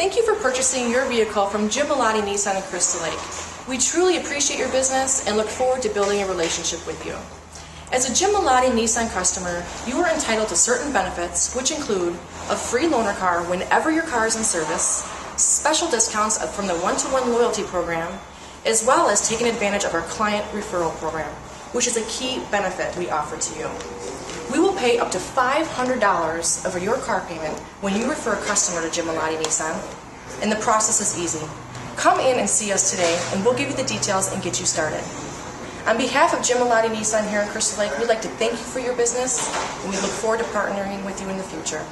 Thank you for purchasing your vehicle from Jim M'Lady Nissan in Crystal Lake. We truly appreciate your business and look forward to building a relationship with you. As a Jim M'Lady Nissan customer, you are entitled to certain benefits, which include a free loaner car whenever your car is in service, special discounts from the one-to-one loyalty program, as well as taking advantage of our client referral program, which is a key benefit we offer to you. Pay up to $500 of your car payment when you refer a customer to Jim Nissan, and the process is easy. Come in and see us today, and we'll give you the details and get you started. On behalf of Jim Nissan here in Crystal Lake, we'd like to thank you for your business, and we look forward to partnering with you in the future.